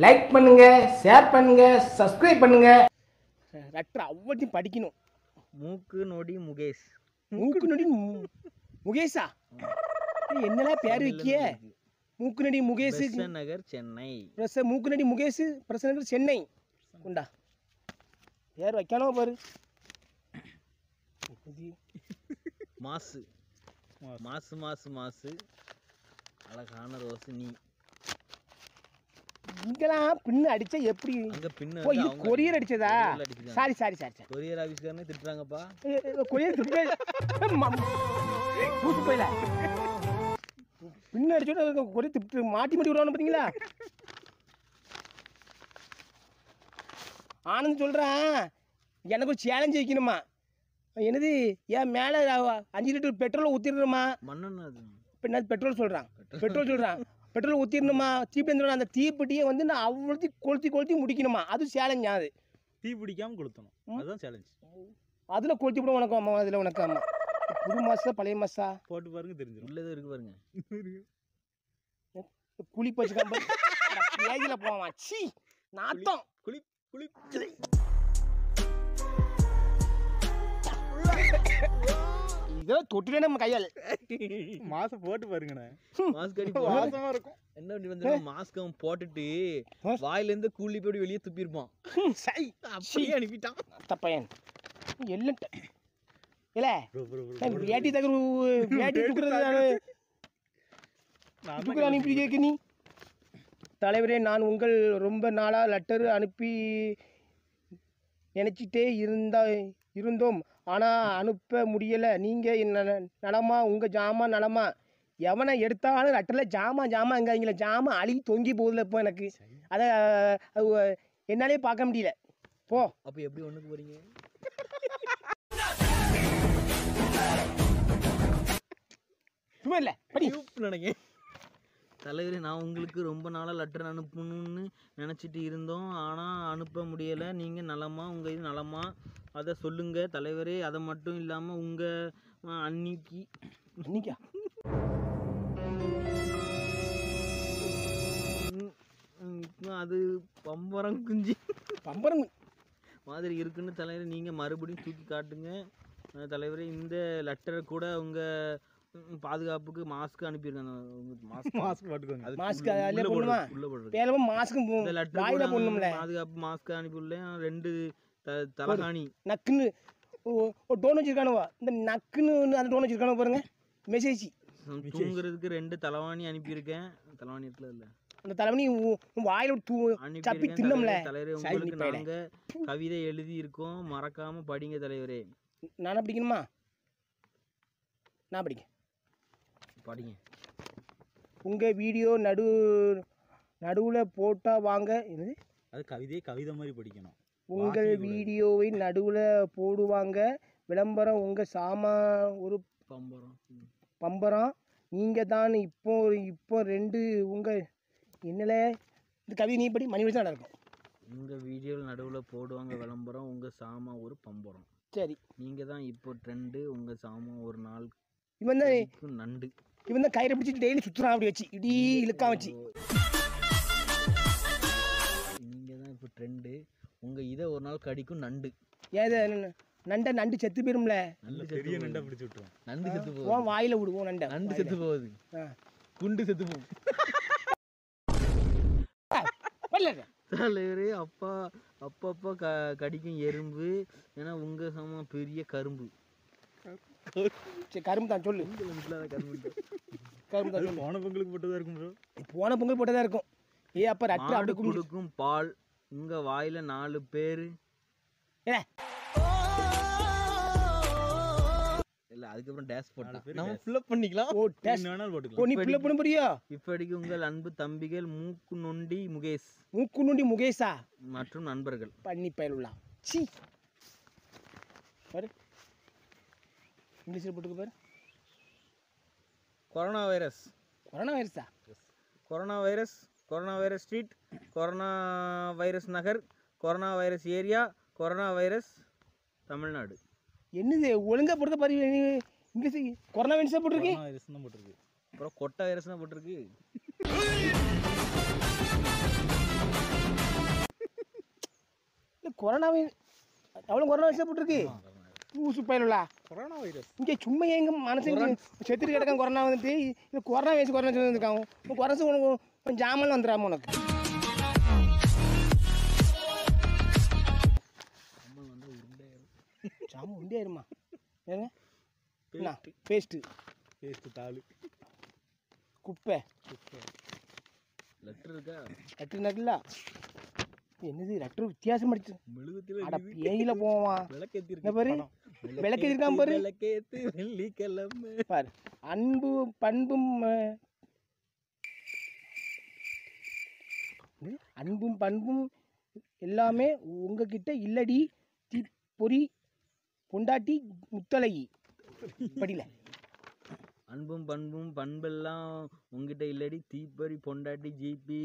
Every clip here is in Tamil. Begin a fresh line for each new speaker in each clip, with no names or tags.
லைக் பண்ணுங்க ஷேர் பண்ணுங்க சப்ஸ்கிரைப் பண்ணுங்க. லெட்டர் அவ்வளோத்தையும் படிக்கணும்.
மூக்கு நொடி முகேஷ்.
மூக்கு நொடி மு- முகேஷா? என்னடா பேர் வைக்கிய? மூக்கு நடி முகேஷ்.
நகர் சென்னை.
பிரச மூக்கு நடி முகேஷ் பிரசனகர் சென்னை. உண்டா பேர் வைக்கணும் பாரு.
மாசு. மாசு மாசு மாசு. அழகான ரோஸ் நீ
இங்கெல்லாம் பின்னு அடிச்சா எப்படி? ஓ இது courier அடிச்சதா? Sorry sorry sorry sorry.
Courier ஆபீஸ்காரனே திட்டுறாங்கப்பா.
கொரியர் துட்டு போயில பின்னு அடிச்சோட கொரியர் திட்டு மாட்டி மாட்டி விடுவானு பார்த்தீங்களா ஆனந்த் சொல்கிறான் எனக்கு ஒரு சேலஞ்சு வைக்கணுமா? என்னது ஏன் மேலே அஞ்சு லிட்டர் பெட்ரோல் ஊற்றிடணுமா
மண்ணெண்ண அது.
இப்போ என்ன பெட்ரோல் சொல்கிறான் பெட்ரோல் சொல்கிறான் பெட்ரோல் ஊற்றிடணுமா தீப்பெட்டி அந்த தீப்பெட்டியை வந்து நான் அவ்வளோத்தையும் கொளுத்தி கொளுத்தி முடிக்கணுமா? அது சேலஞ்ச் அது?
தீ பிடிக்காம கொளுத்தணும். அதுதான் சேலஞ்ச்
அதில் கொளுத்தி விட உனக்கு அம்மா அதில் உனக்கு அம்மா. புது மாசா பழைய மாசா?
போட்டு பாருங்க தெரிஞ்சிடும்
உள்ளது இருக்கு பாருங்க.
குழி வச்சுக்காம பேஜில் போவான். சி நாத்தம்.
குளி குளி
இதோ தொட்டுலே நம்ம கையால்.
மாசம் போட்டு பாருங்கண்ணே.
மாஸ்க் அடி
வாசமா இருக்கும்.
என்ன பண்ணி வந்து மாஸ்க் அவன் போட்டுட்டு. வாயில இருந்து கூலி போய் வெளியே துப்பிருப்பான்
சை.
அப்படியே அனுப்பிட்டான்.
அத்த பையன். எல்லாம் இல்ல. வேட்டி தகரு வேட்டி தூக்குறது அனுப்பி கேட்க நீ? தலைவரே நான் உங்கள் ரொம்ப நாளாக லெட்டர் அனுப்பி நினச்சிட்டே இருந்தா இருந்தோம். ஆனால் அனுப்ப முடியலை. நீங்கள் நலமா? உங்கள் ஜாமான் நலமா? எவனை எடுத்தாலும் லெட்டரில் ஜாமான் ஜாமாங்காங்கள ஜாமான் அழுகி தொங்கி போகுதுல இப்போ எனக்கு. அதை என்னாலே பார்க்க முடியல. போ.
அப்ப எப்படி ஒண்ணுக்கு போறீங்க?
சும்மா இல்லை. படி.
நினைக்க தலைவரே நான் உங்களுக்கு ரொம்ப நாளாக லெட்டர் அனுப்பணும்னு நினச்சிட்டு இருந்தோம். ஆனால் அனுப்ப முடியலை. நீங்கள் நலமா உங்கள் இது நலமா அதை சொல்லுங்க தலைவரே. அதை மட்டும் இல்லாமல் உங்கள் அன்னிக்கு. ம், அது பம்பரம் குஞ்சு.
பம்பரம்.
மாதிரி இருக்குன்னு தலைவரே நீங்கள் மறுபடியும் தூக்கி காட்டுங்க. தலைவரே இந்த லெட்டரை கூட உங்கள் பாதுகாப்புக்கு மாஸ்க் அனுப்பியிருக்காங்க. மாஸ்க்
மாஸ்க் போட்டுக்கோங்க.
மாஸ்க்
உள்ள-
அதிலே?
போடுறது, உள்ள போடுறது. இந்த லெட்டர்
வாயில போடணும்ல.
பாதுகாப்பு மாஸ்க் அனுப்பியுள்ளேன். ரெண்டு த- தலகாணி.
நக்குன்னு ஓ- ஒரு டோன் வச்சிருக்கானுவா. இந்த நக்குன்னு அந்த டோன் வச்சிருக்கானு பாருங்க. மெசேஜ்
தூங்குறதுக்கு ரெண்டு தலவாணி அனுப்பியிருக்கேன். தலவாணி இல்ல.
அந்த தலைவனி வாயில தூ சப்பி தின்னோம்ல.
தலைவரே. உங்களுக்கு. நாங்க கவிதை எழுதி இருக்கோம் மறக்காம படிங்க தலைவரே.
நானா படிக்கணுமா? நான் படிக்க.
படிங்க.
உங்கள் வீடியோ நடு நடுவில் போட்டா வாங்க என்னது?
அது கவிதையே கவிதை மாதிரி படிக்கணும்.
உங்கள். வீடியோவை நடுவில் போடுவாங்க. விளம்பரம் உங்கள் சாமா ஒரு
பம்பரம்.
பம்பரம். நீங்கள் தான் இப்போ இப்போ ரெண்டு உங்கள் என்னல? இந்த கவிதை நீ படி மணி வச்சு நல்லா இருக்கும்
உங்க வீடியோவில் நடுவுல போடுவாங்க விளம்பரம் உங்க சாமா ஒரு பம்பரம்.
சரி.
நீங்க தான் இப்போ ட்ரெண்டு உங்க சாமா ஒரு நாள்
இவன் தான்
நண்டு.
இவன் தான் கயிறை பிடிச்சிட்டு டெய்லி சுற்றுறான் அப்படி வச்சு. இடி இழுக்காம வச்சு.
நீங்க தான் இப்போ ட்ரெண்டு உங்க இதை ஒரு நாள் கடிக்கும் நண்டு.
ஏது நண்டை நண்டு செத்து போயிரும்ல?
பெரிய நண்டா. பிடிச்சி விட்டுரும்.
நண்டு செத்து
உன்
போகுது.
வாயில விடுவோம் நண்டை
நண்டு. செத்து போகுது. குண்டு செத்து போகும். தலைவரே அப்பா அப்பப்போ க கடிக்கும் எறும்பு. ஏன்னா உங்க சம பெரிய கரும்பு.
சரி கரும்பு தான் சொல்லு.
கரும்பு
தான் சொல்லு.
போன பொங்கலுக்கு போட்டதா இருக்கும் ப்ரோ
போன பொங்கல் போட்டதா இருக்கும். ஏ அப்ப ரட்டு அப்படி
கொடுக்கும் பால். உங்க வாயில நாலு பேரு.
ஏ
இல்ல அதுக்கப்புறம் டேஷ்
பேரு
நம்ம. ஃபில்அப் பண்ணிக்கலாம்.
ஓ
என்ன வேணாலும் போட்டுக்கலாம்.
நீ பிள்ளை பண்ண போறியா
இப்படிக்கு உங்கள் அன்பு தம்பிகள் மூக்கு நொண்டி முகேஷ்.
மூக்கு நுண்டி முகேஷா?
மற்றும் நண்பர்கள்.
பண்ணி பயலுள்ளா சி. பாரு. இங்கிலீஷில் போட்டுக்க பாரு.
Corona virus.
Corona வைரஸா?
Corona virus corona virus street corona virus நகர் corona virus area corona virus Tamil Nadu.
என்னது ஒழுங்கா போடுறத பாரு இங்கிலீஷ் கொரோனா வைரஸா போட்டிருக்கு.
கொரோனா வைரஸ் தான் போட்டிருக்கு.
அப்புறம் கொட்டை வைரஸ் தான் போட்டிருக்கு.
கொரோனாவை அவ்வளோ கொரோனா வைரஸ் போட்டிருக்கு. ஊசு பயிலா
கொரோனா வைரஸ்.
இங்கே சும்மா எங்க மனசு செத்துட்டு கிடக்கான் கொரோனா வந்துட்டு இது கொரோனா வயசு கொரோனா சொல்லியிருக்காங்க உன் குறைச்சு உனக்கு ஜாமான் வந்துடாம உனக்கு? ஜாமான் உண்டே ஆயிருமா ஏங்க? என்ன? பேஸ்ட்டு.
பேஸ்ட் தாள்.
குப்பை.
லெட்டர் இருக்கா?
லட்டு நட்டுல என்னது லட்டு வித்தியாசம் அடிச்சு. பேயில போவான்.
விளக்கேத்தி
பாரு விளக்கு இருக்கான் பாரு.
விளக்கேத்து வெள்ளிக்கிழமை.
பாரு அன்பு பண்பும் அன்பும் பண்பும் எல்லாமே உங்ககிட்ட இல்லடி தீ பொறி பொண்டாட்டி முத்தழகி. படியில
அன்பும் பண்பும் பண்பெல்லாம் உங்ககிட்ட இல்லடி தீப்பறி பொண்டாட்டி ஜிபி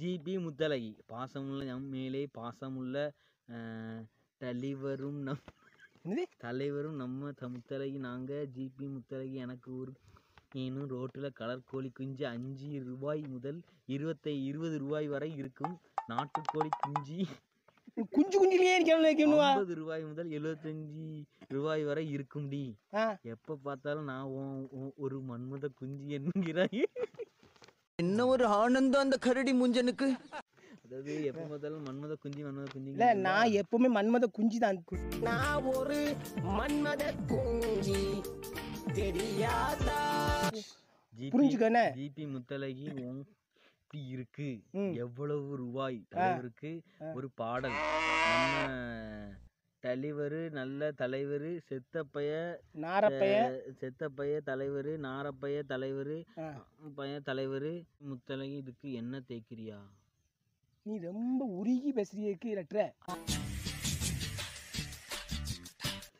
ஜிபி முத்தலகி பாசமுள்ள நம் மேலே பாசமுள்ள தலைவரும் நம் தலைவரும் நம்ம முத்தலகி நாங்கள் ஜிபி முத்தலகி எனக்கு ஒரு ஏனும் ரோட்டில் கலர் கோழி குஞ்சு அஞ்சு ரூபாய் முதல் இருபத்தை இருபது ரூபாய் வரை இருக்கும். நாட்டுக்கோழி குஞ்சு
குஞ்சு குஞ்சிலேயே
ஐம்பது ரூபாய் முதல் எழுபத்தஞ்சி ரூபாய் வரை இருக்கும்டி
ஆ.
எப்போ பார்த்தாலும் நான் ஒரு மன்மத குஞ்சு என்கிறாய்.
என்ன ஒரு ஆனந்தம் அந்த கரடி முஞ்சனுக்கு?
அதாவது எப்போ பார்த்தாலும் மன்மத குஞ்சு மன்மத குஞ்சு
இல்ல நான் எப்பவுமே மன்மத குஞ்சு தான் நான் ஒரு மன்மத குஞ்சு. தெரியாதா? புரிஞ்சுக்கண்ணே.
ஜிபி முத்தலகி இப்படி இருக்கு. எவ்வளவு ரூபாய் தலைவருக்கு ஒரு பாடல். நம்ம தலைவர் நல்ல தலைவர் செத்தப்பைய
நாரப்பைய
செத்தப்பைய தலைவர் நாரப்பைய தலைவர். பைய தலைவர் முத்தலகி இதுக்கு என்ன தேய்க்கிறியா
நீ ரொம்ப உருகி பேசுறீக்கு லெட்டர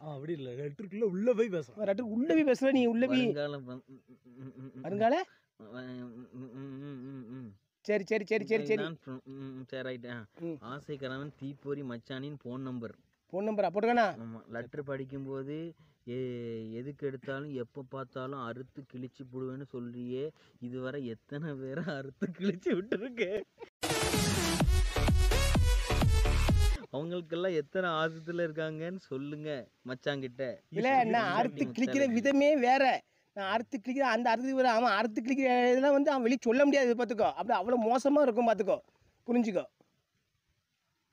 ஆ அப்படி இல்லை லெட்டருக்குள்ள உள்ள போய் பேசலாம்
லெட்டர் உள்ள போய் பேசுற நீ உள்ள போய். வருங்கால. சரி சரி சரி சரி சரி
சரி. ஆசை கணவன் தீப்பொறி மச்சானின் ஃபோன் நம்பர்
ஃபோன் நம்பரா போட்டுக்கண்ணா
ஆமாம் லெட்ரு படிக்கும்போது எ எதுக்கு எடுத்தாலும் எப்போ பார்த்தாலும் அறுத்து கிழிச்சு போடுவேன்னு சொல்றியே. இதுவரை எத்தனை பேரை அறுத்து கிழிச்சு விட்டுருக்க? அவங்களுக்கெல்லாம் எத்தனை ஆசத்துல இருக்காங்கன்னு சொல்லுங்க மச்சாங்கிட்ட
இல்ல நான் அறுத்து கிழிக்கிற விதமே வேற. நான் அறுத்து கிழிக்கிற அந்த அறுத்து விட அவன் அறுத்து கிழிக்கிற இதெல்லாம் வந்து அவன் வெளியே சொல்ல முடியாது பார்த்துக்கோ அப்படி அவ்வளோ மோசமாக இருக்கும் பார்த்துக்கோ புரிஞ்சுக்கோ.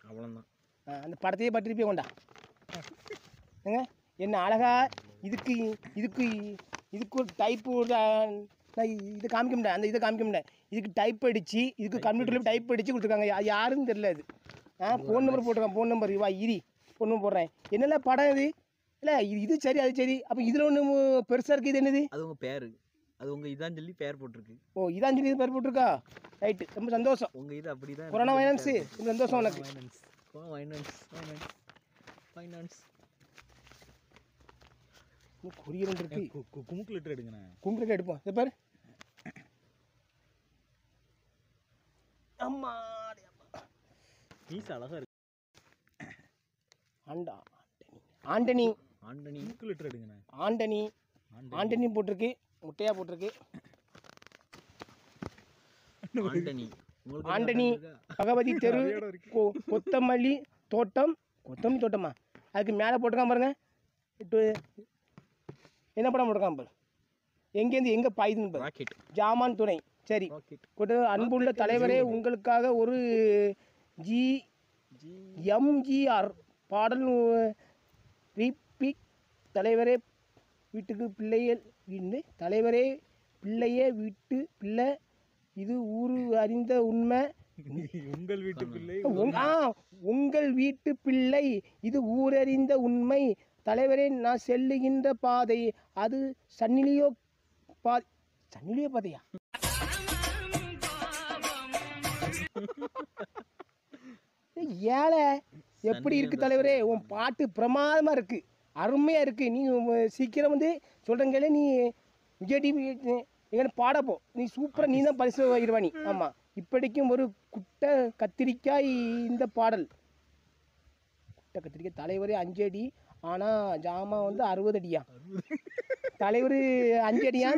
அவ்வளோதான்
அந்த படத்தையே பட்டிருப்பே கொண்டா. ஏங்க என்ன அழகா இதுக்கு இதுக்கு இதுக்கு ஒரு டைப்பு நான் இதை காமிக்க முடியல அந்த இதை காமிக்க முடியல. இதுக்கு டைப் அடித்து இதுக்கு கம்ப்யூட்டரில் டைப் அடித்து கொடுத்துருக்காங்க. யா- யாருன்னு தெரியல அது. ஆ ஃபோன் நம்பர் போட்டிருக்கான் ஃபோன் நம்பர் வா இரி. ஃபோன் நம்பர் போடுறேன். என்னெல்லாம் படம் இது? இல்லை இது இது சரி அது சரி. அப்போ இதில் ஒன்று பெருசாக இருக்குது இது என்னது?
அது உங்க பேரு. அது உங்க இதான் சொல்லி பேர் போட்டிருக்கு.
ஓ இதான் சொல்லி பேர் போட்டிருக்கா? ரைட்டு ரொம்ப சந்தோஷம்.
உங்க இது அப்படிதான்
கொரோனா வைரன்ஸு ரொம்ப சந்தோஷம் உனக்கு.
ஃபைனான்ஸ் ஃபைனான்ஸ் ஃபைனான்ஸ்
கொரியர் இருக்கு.
குமுக்கு லெட்டர் எடுங்கண்ணே.
கும்பிட்டு எடுப்போம். இதை பாரு. அம்மா
பீஸ் அழகா இருக்கு.
ஆண்டா ஆண்டனி.
ஆண்டனி.
குமுக்கு லெட்டர் எடுங்கண்ணே.
ஆண்டனி.
ஆண்டனி.
போட்டிருக்கு. முட்டையா போட்டிருக்கு.
ஆண்டனி.
ஆண்டனி? பகவதி தெரு கொத்தமல்லி தோட்டம் கொத்தமல்லி தோட்டமா? அதுக்கு மேலே போட்டிருக்கான் பாருங்க. இப்போ என்ன படம் போட்டிருக்கான் பாரு? எங்கேருந்து எங்கே பாயுதுன்னு பாரு. ஜாமான் துணை. சரி. அன்புள்ள தலைவரே உங்களுக்காக ஒரு ஜி எம்ஜிஆர் பாடல் ரீபிக் தலைவரே வீட்டுக்கு வீண்டு தலைவரே பிள்ளையே வீட்டு பிள்ளை இது ஊரு அறிந்த உண்மை.
உங்கள் வீட்டு பிள்ளை
உங்கள் வீட்டு பிள்ளை இது ஊரறிந்த உண்மை. தலைவரே நான் செல்லுகின்ற பாதை அது சன்னிலியோ பா சன்னிலியோ பாதையா? ஏழை எப்படி இருக்கு தலைவரே? உன் பாட்டு பிரமாதமா இருக்கு. அருமையா இருக்கு. நீ சீக்கிரம் வந்து சொல்றீங்களே நீ விஜய் டிவி எங்கே பாடப்போ நீ சூப்பராக நீ தான் பரிசு வாங்கிடுவா நீ ஆமாம் இப்படிக்கும் ஒரு குட்டை கத்திரிக்காய் இந்த பாடல். குட்டை கத்திரிக்காய் தலைவரே அஞ்சு அடி. ஆனால் ஜாமா வந்து அறுபது அடியா? தலைவர் அஞ்சு அடியா?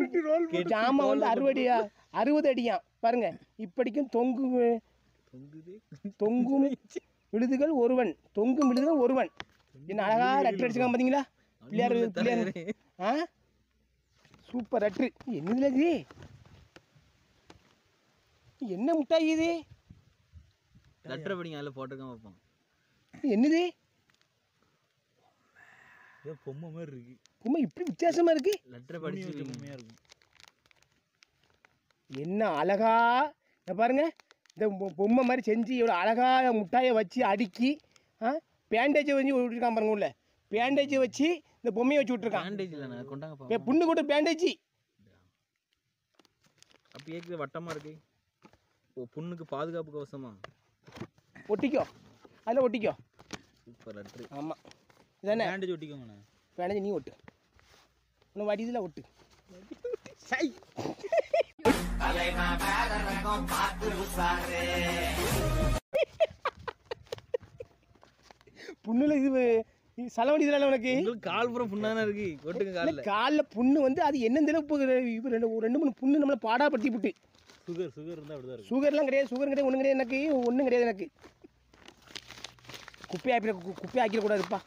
ஜாமா வந்து அறுபது அடியா? அறுபது அடியா? பாருங்க. இப்படிக்கும் தொங்கு தொங்கும் விழுதுகள் ஒருவன். தொங்கும் விழுதுகள் ஒருவன். என்ன அழகா லெட்டர் அடிச்சுக்காம பார்த்தீங்களா பிள்ளையார் பிள்ளையார். ஆ? சூப்பர் லெட்ரு என்னதுல இது? என்ன முட்டாய் இது?
லெட்டரை படிங்க அதில் போட்டுக்காம வைப்பான்
இது என்னது?
ஏதோ பொம்மை மாதிரி இருக்கு.
உண்மை இப்படி வித்தியாசமா இருக்கு?
லெட்டரை படிச்சு.
பொம்மையா இருக்கும்.
என்ன அழகா? இதை பாருங்க. இந்த பொம்மை மாதிரி செஞ்சு இவ்வளோ அழகா முட்டாயை வச்சு அடுக்கி ஆ பேண்டேஜை வச்சு விட்டுருக்கான் பாருங்க உள்ள. பேண்டேஜை வச்சு இந்த பொம்மையை வச்சு விட்டுருக்கான்.
பேண்டேஜ் இல்லைண்ணா கொண்டாங்க
ஏ, புண்ணு கூட பேண்டேஜ்
அப்போ ஏற்கனவே வட்டமாக இருக்கு. புண்ணுக்கு பாதுகாப்பு கவசமா?
ஒட்டிக்கோ. அதில் ஒட்டிக்கோ.
சூப்பர் லெட்ரு
ஆமாம் இதானே?
பேண்டேஜ் ஒட்டிக்கோங்கண்ணே.
பேண்டேஜ் நீ ஒட்டு. இன்னும் வடிதில் ஒட்டு. சை. புண்ணுல இது இது சலவடிதல உனக்கு?
கால் புறம் புண்ணாதானே இருக்கு. கொட்டுங்க காலில்.
காலில் புண்ணு வந்து அது என்னென்ன இப்போ ரெண்டு ரெண்டு மூணு புண்ணு நம்மளை பாடாப்படுத்தி விட்டு.
சுகர் சுகர் இருந்தால் அப்படிதான் இருக்கும்.
சுகர்லாம் கிடையாது சுகர் கிடையாது ஒன்றும் கிடையாது எனக்கு. ஒன்றும் கிடையாது எனக்கு. குப்பை ஆக்கி குப்பை ஆக்கிடக்கூடாதுப்பா